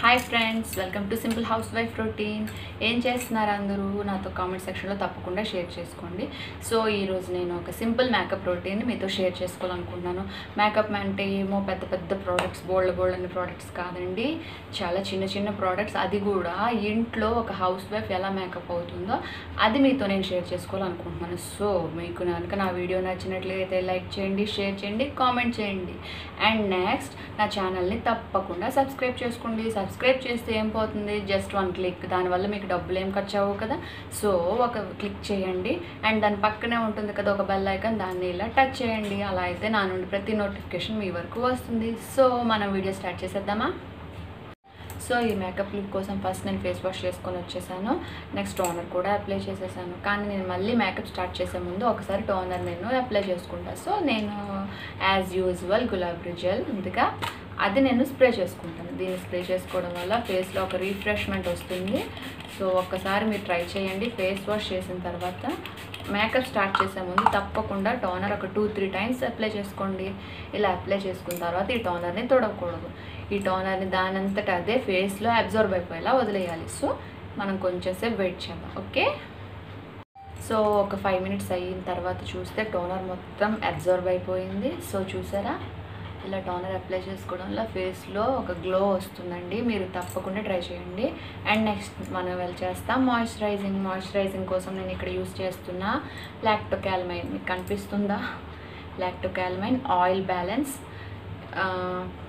Hi friends welcome to simple housewife routine ఏం చేస్తున్నారు అందరూ? నాతో కామెంట్ సెక్షన్లో తప్పకుండా షేర్ చేసుకోండి. సో ఈరోజు నేను ఒక సింపుల్ మేకప్ రొటీన్ మీతో షేర్ చేసుకోవాలనుకుంటున్నాను. మేకప్ అంటే ఏమో పెద్ద పెద్ద ప్రోడక్ట్స్ బోల్డ్ బోల్డ్ అనే ప్రోడక్ట్స్ కాదండి. చాలా చిన్న చిన్న ప్రోడక్ట్స్ అది కూడా ఇంట్లో ఒక హౌస్ వైఫ్ ఎలా మేకప్ అవుతుందో అది మీతో నేను షేర్ చేసుకోవాలనుకుంటున్నాను. సో మీకు కనుక నా వీడియో నచ్చినట్లయితే లైక్ చేయండి షేర్ చేయండి కామెంట్ చేయండి. అండ్ నెక్స్ట్ నా ఛానల్ని తప్పకుండా సబ్స్క్రైబ్ చేసుకోండి. సబ్స్క్రైబ్ చేస్తే ఏం పోతుంది? Just one click. దానివల్ల మీకు డబ్బులు ఏం ఖర్చు అవ్వవు కదా. సో ఒక క్లిక్ చేయండి. అండ్ దాని పక్కనే ఉంటుంది కదా ఒక బెల్ ఐకాన్ దాన్ని ఇలా టచ్ చేయండి. అలా అయితే నా నుండి ప్రతి నోటిఫికేషన్ మీ వరకు వస్తుంది. సో మనం వీడియో స్టార్ట్ చేసేద్దామా? సో ఈ మేకప్ లుక్ కోసం ఫస్ట్ నేను ఫేస్ వాష్ చేసుకొని వచ్చేసాను. నెక్స్ట్ టోనర్ కూడా అప్లై చేసేసాను. కానీ నేను మళ్ళీ మేకప్ స్టార్ట్ చేసే ముందు ఒకసారి టోనర్ నేను అప్లై చేసుకుంటాను సో నేను యాజ్ యూజువల్ గులాబీ జెల్ ఇందుగా అది నేను స్ప్రే చేసుకుంటాను. దీన్ని స్ప్రే చేసుకోవడం వల్ల ఫేస్లో ఒక రీఫ్రెష్మెంట్ వస్తుంది. సో ఒక్కసారి మీరు ట్రై చేయండి. ఫేస్ వాష్ చేసిన తర్వాత మేకప్ స్టార్ట్ చేసే ముందు తప్పకుండా టోనర్ ఒక టూ త్రీ టైమ్స్ అప్లై చేసుకోండి. ఇలా అప్లై చేసుకున్న తర్వాత ఈ టోనర్ని తొడవకూడదు. ఈ టోనర్ని దానంతట అదే ఫేస్లో అబ్జర్వ్ అయిపోయేలా వదిలేయాలి. సో మనం కొంచెంసేపు వెయిట్ చేద్దాం. ఓకే? సో ఒక ఫైవ్ మినిట్స్ అయిన తర్వాత చూస్తే టోనర్ మొత్తం అబ్జర్వ్ అయిపోయింది. సో చూసారా? ఇలా టోనర్ అప్లై చేసుకోవడం వల్ల ఫేస్లో ఒక గ్లో వస్తుందండి. మీరు తప్పకుండా ట్రై చేయండి. అండ్ నెక్స్ట్ మనం వెళ్ళి చేస్తాం మాయిశ్చరైజింగ్ మాయిశ్చరైజింగ్ కోసం నేను ఇక్కడ యూస్ చేస్తున్న లాక్టోకాల్మైన్ మీకు కనిపిస్తుందా? Lacto Calamine oil balance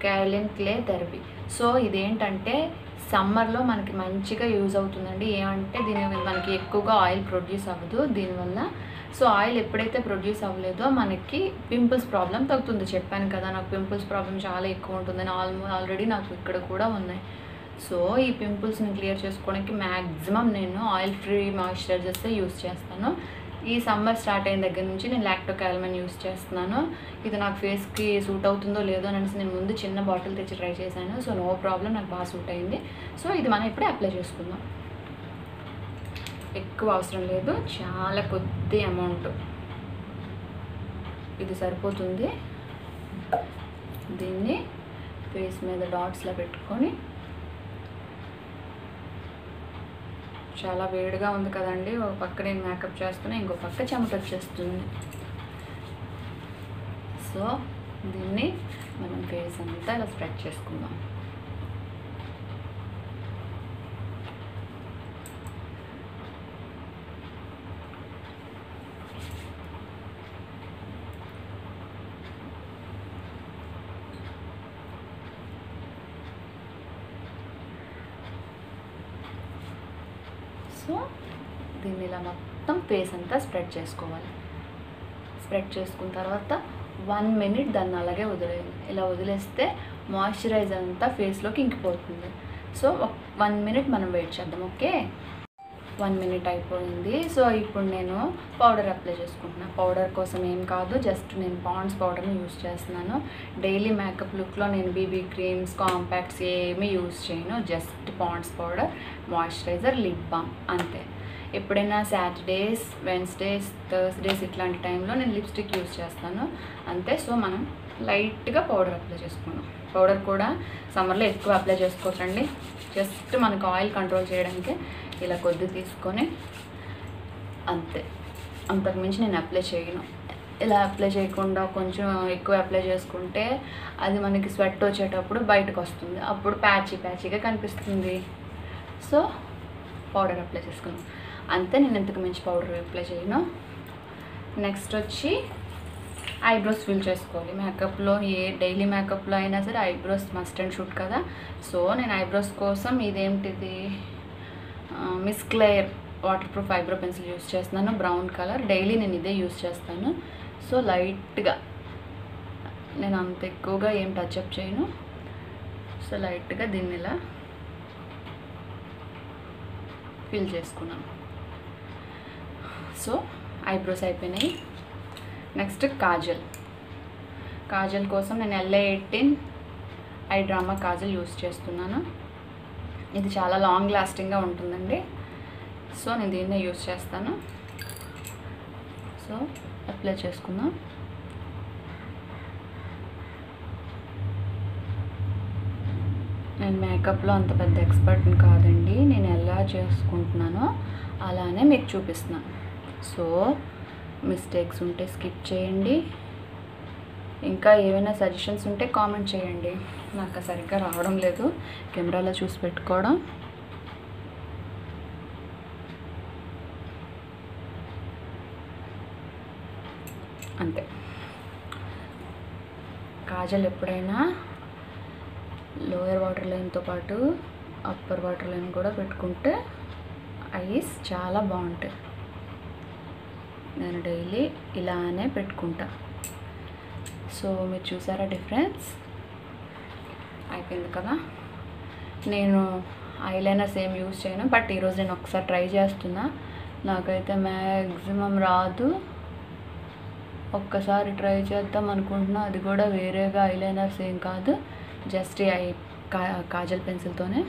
kaolin clay therapy so ఇదేంటంటే సమ్మర్లో మనకి మంచిగా యూజ్ అవుతుందండి. ఏమంటే దీని మనకి ఎక్కువగా ఆయిల్ ప్రొడ్యూస్ అవ్వదు. దీనివల్ల సో ఆయిల్ ఎప్పుడైతే ప్రొడ్యూస్ అవ్వలేదో మనకి పింపుల్స్ ప్రాబ్లం తగ్గుతుంది. చెప్పాను కదా నాకు పింపుల్స్ ప్రాబ్లం చాలా ఎక్కువ ఉంటుందని ఆల్మో ఆల్రెడీ నాకు ఇక్కడ కూడా ఉన్నాయి. సో ఈ పింపుల్స్ని క్లియర్ చేసుకోవడానికి మ్యాక్సిమం నేను ఆయిల్ ఫ్రీ మాయిశ్చరైజర్స్ యూస్ చేస్తాను. ఈ సమ్మర్ స్టార్ట్ అయిన దగ్గర నుంచి నేను లాక్టోకాల్మన్ యూస్ చేస్తున్నాను. ఇది నాకు ఫేస్కి సూట్ అవుతుందో లేదో అనేసి నేను ముందు చిన్న బాటిల్ తెచ్చి ట్రై చేశాను. సో నో ప్రాబ్లం నాకు బాగా సూట్ అయింది. సో ఇది మనం ఇప్పుడే అప్లై చేసుకుందాం. ఎక్కువ అవసరం లేదు. చాలా కొద్ది అమౌంట్ ఇది సరిపోతుంది. దీన్ని ఫేస్ మీద డాట్స్లో పెట్టుకొని చాలా వేడిగా ఉంది కదండి. ఒక పక్క నేను మేకప్ చేస్తున్నా ఇంకో పక్క చెమట వచ్చేస్తుంది. సో దీన్ని మనం ఫేస్ అంతా ఇలా స్ప్రెడ్ చేసుకుందాం. సో దీన్ని ఇలా మొత్తం ఫేస్ అంతా స్ప్రెడ్ చేసుకోవాలి. స్ప్రెడ్ చేసుకున్న తర్వాత వన్ మినిట్ దాన్ని అలాగే వదిలేయాలి. ఇలా వదిలేస్తే మాయిశ్చరైజర్ అంతా ఫేస్లోకి ఇంకిపోతుంది. సో వన్ మినిట్ మనం వెయిట్ చేద్దాం ఓకే? వన్ మినిట్ అయిపోయింది. సో ఇప్పుడు నేను పౌడర్ అప్లై చేసుకుంటున్నాను పౌడర్ కోసం ఏం కాదు జస్ట్ నేను పాండ్స్ పౌడర్ని యూస్ చేస్తున్నాను. డైలీ మేకప్ లుక్లో నేను బీబీ క్రీమ్స్ కాంపాక్ట్స్ ఏమీ యూస్ చేయను. Just Pond's powder moisturiser lip balm అంతే. ఎప్పుడైనా సాటర్డేస్ వెన్స్డేస్ థర్స్డేస్ ఇట్లాంటి టైంలో నేను లిప్స్టిక్ యూస్ చేస్తాను. అంతే. సో మనం లైట్గా పౌడర్ అప్లై చేసుకున్నాం పౌడర్ కూడా సమ్మర్లో ఎక్కువ అప్లై చేసుకోవచ్చండి జస్ట్ మనకు ఆయిల్ కంట్రోల్ చేయడానికి ఇలా కొద్ది తీసుకొని అంతే. అంతకుమించి నేను అప్లై చేయను. ఇలా అప్లై చేయకుండా కొంచెం ఎక్కువ అప్లై చేసుకుంటే అది మనకి స్వెట్ వచ్చేటప్పుడు బయటకు వస్తుంది. అప్పుడు ప్యాచీ ప్యాచీగా కనిపిస్తుంది. సో పౌడర్ అప్లై చేసుకున్నాం అంతే నేను ఇంతకు మించి పౌడర్ అప్లై చేయను. నెక్స్ట్ వచ్చి ఐబ్రోస్ ఫిల్ చేసుకోవాలి. మేకప్లో ఏ డైలీ మేకప్లో అయినా సరే ఐబ్రోస్ మస్ట్ అండ్ షూట్ కదా. సో నేను ఐబ్రోస్ కోసం ఇదేంటిది? Miss Claire waterproof eyebrow pencil use చేస్తున్నాను. Brown colour. డైలీ నేను ఇదే యూస్ చేస్తాను. సో లైట్గా. నేను అంత ఎక్కువగా ఏం టచ్అప్ చేయను. సో లైట్గా దీన్ని ఇలా ఫిల్ చేసుకున్నాను. సో ఐబ్రోస్ అయిపోయినాయి. నెక్స్ట్ కాజల్. కాజల్ కోసం నేను Elle eighteen eye drama kajal use చేస్తున్నాను. ఇది చాలా లాంగ్ లాస్టింగ్గా ఉంటుందండి. సో నేను దీన్నే యూస్ చేస్తాను. సో అప్లై చేసుకుందాం. నేను మేకప్లో అంత పెద్ద ఎక్స్పర్ట్ని కాదండి. నేను ఎలా చేసుకుంటున్నానో అలానే మీకు చూపిస్తున్నాను సో మిస్టేక్స్ ఉంటే స్కిప్ చేయండి. ఇంకా ఏమైనా సజెషన్స్ ఉంటే కామెంట్ చేయండి. నాకు సరిగ్గా రావడం లేదు. కెమెరాలో చూసి పెట్టుకోవడం. అంతే. కాజల్ ఎప్పుడైనా లోయర్ వాటర్ లైన్తో పాటు అప్పర్ వాటర్ లైన్ కూడా పెట్టుకుంటే ఐస్ చాలా బాగుంటాయి. నేను డైలీ ఇలానే పెట్టుకుంటా. సో మీరు చూసారా డిఫరెన్స్? అయిపోయింది కదా? నేను ఐలైనర్స్ ఏం యూజ్ చేయను బట్ ఈరోజు నేను ఒకసారి ట్రై చేస్తున్నా. నాకైతే మ్యాక్సిమం రాదు. ఒక్కసారి ట్రై చేద్దాం అనుకుంటున్నా అది కూడా వేరేగా ఐలైనర్స్ ఏం కాదు. జస్ట్ ఐ కా కాజల్ పెన్సిల్తోనే.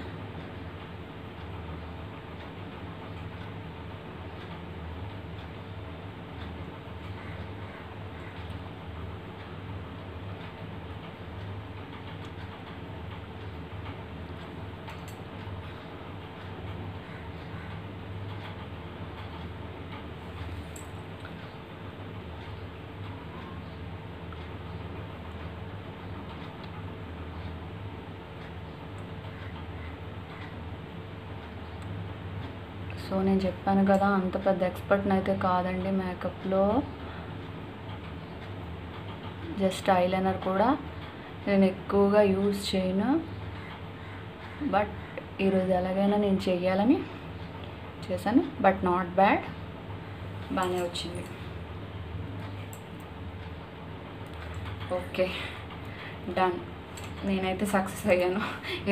సో నేను చెప్పాను కదా అంత పెద్ద ఎక్స్పర్ట్ని అయితే కాదండి మేకప్లో జస్ట్ ఐలైనర్ కూడా నేను ఎక్కువగా యూజ్ చేయను. బట్ ఈరోజు ఎలాగైనా నేను చెయ్యాలని చేశాను. బట్ నాట్ బ్యాడ్ బాగానే వచ్చింది. ఓకే డన్ నేనైతే సక్సెస్ అయ్యాను.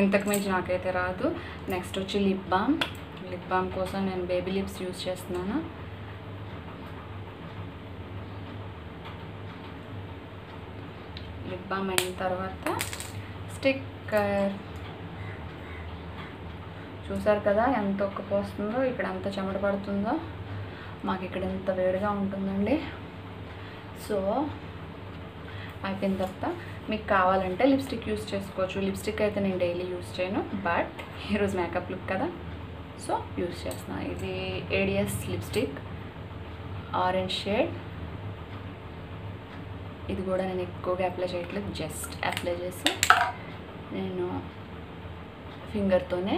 ఇంతకు మించి నాకైతే రాదు. నెక్స్ట్ వచ్చి లిప్ బామ్ లిప్ బామ్ కోసం నేను బేబీ లిప్స్ యూజ్ చేస్తున్నాను. లిప్ బామ్ అయిన తర్వాత స్టిక్కర్ చూసారు కదా ఎంత ఒక్క పోస్తుందో ఇక్కడ ఎంత చెమట పడుతుందో. మాకు ఇక్కడ ఎంత వేడిగా ఉంటుందండి. సో అయిపోయిన తర్వాత మీకు కావాలంటే లిప్స్టిక్ యూస్ చేసుకోవచ్చు. లిప్స్టిక్ అయితే నేను డైలీ యూస్ చేయను బట్ ఈరోజు మేకప్ లుక్ కదా. సో యూస్ చేస్తున్నాను ఇది ఏడిఎస్ లిప్స్టిక్ ఆరెంజ్ షేడ్. ఇది కూడా నేను ఎక్కువగా అప్లై చేయట్లేదు జస్ట్ అప్లై చేసి నేను ఫింగర్తోనే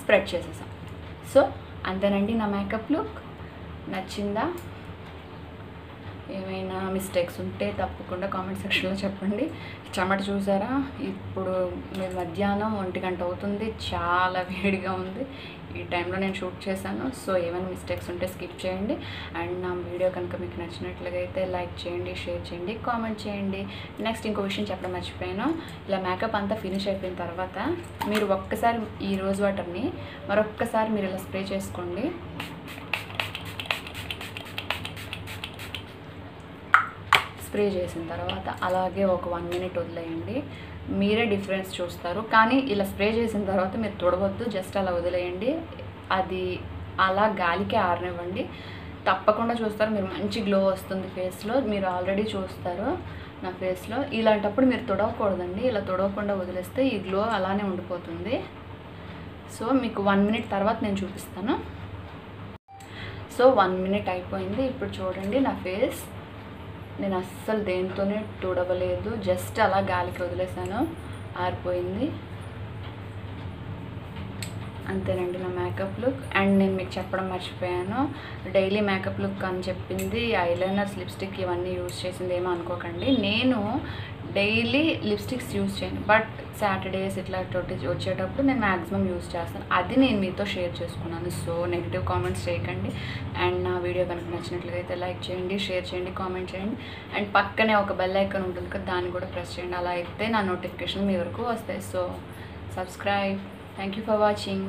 స్ప్రెడ్ చేసేసాం. సో అంతేనండి నా మేకప్ లుక్ నచ్చిందా? ఏమైనా మిస్టేక్స్ ఉంటే తప్పకుండా కామెంట్ సెక్షన్లో చెప్పండి. చెమట చూసారా? ఇప్పుడు మీరు మధ్యాహ్నం ఒంటి గంట అవుతుంది. చాలా వేడిగా ఉంది. ఈ టైంలో నేను షూట్ చేశాను. సో ఏమైనా మిస్టేక్స్ ఉంటే స్కిప్ చేయండి. అండ్ నా వీడియో కనుక మీకు నచ్చినట్లయితే లైక్ చేయండి షేర్ చేయండి కామెంట్ చేయండి. నెక్స్ట్ ఇంకో విషయం చెప్పడం మర్చిపోయాను. ఇలా మేకప్ అంతా ఫినిష్ అయిపోయిన తర్వాత మీరు ఒక్కసారి ఈ రోజు వాటర్ని మరొక్కసారి మీరు ఇలా స్ప్రే చేసుకోండి. స్ప్రే చేసిన తర్వాత అలాగే ఒక వన్ మినిట్ వదిలేయండి. మీరే డిఫరెన్స్ చూస్తారు. కానీ ఇలా స్ప్రే చేసిన తర్వాత మీరు తుడవద్దు జస్ట్ అలా వదిలేయండి. అది అలా గాలికి ఆరనివ్వండి. తప్పకుండా చూస్తారు. మీరు మంచి గ్లో వస్తుంది ఫేస్లో. మీరు ఆల్రెడీ చూస్తారు నా ఫేస్లో. ఇలాంటప్పుడు మీరు తుడవకూడదండి. ఇలా తుడవకుండా వదిలేస్తే ఈ గ్లో అలానే ఉండిపోతుంది. సో మీకు వన్ మినిట్ తర్వాత నేను చూపిస్తాను. సో వన్ మినిట్ అయిపోయింది. ఇప్పుడు చూడండి నా ఫేస్. నేను అస్సలు దేనితోనే తుడవలేదు. జస్ట్ అలా గాలికి వదిలేసాను. ఆరిపోయింది. అంతేనండి నా మేకప్ లుక్ అండ్ నేను మీకు చెప్పడం మర్చిపోయాను. డైలీ మేకప్ లుక్ అని చెప్పింది. ఐలైనర్స్ లిప్స్టిక్ ఇవన్నీ యూజ్ చేసింది ఏమో అనుకోకండి. నేను డైలీ లిప్స్టిక్స్ యూజ్ చేయను. బట్ సాటర్డేస్ ఇట్లా వచ్చేటప్పుడు నేను మ్యాక్సిమం యూజ్ చేస్తాను. అది నేను మీతో షేర్ చేసుకున్నాను. సో నెగిటివ్ కామెంట్స్ చేయకండి. అండ్ నా వీడియో కనుక నచ్చినట్లయితే లైక్ చేయండి షేర్ చేయండి కామెంట్ చేయండి. అండ్ పక్కనే ఒక బెల్ ఐకాన్ ఉంటుంది కదా దాన్ని కూడా ప్రెస్ చేయండి. అలా అయితే నా నోటిఫికేషన్ మీ వరకు వస్తాయి. So subscribe. Thank you for watching.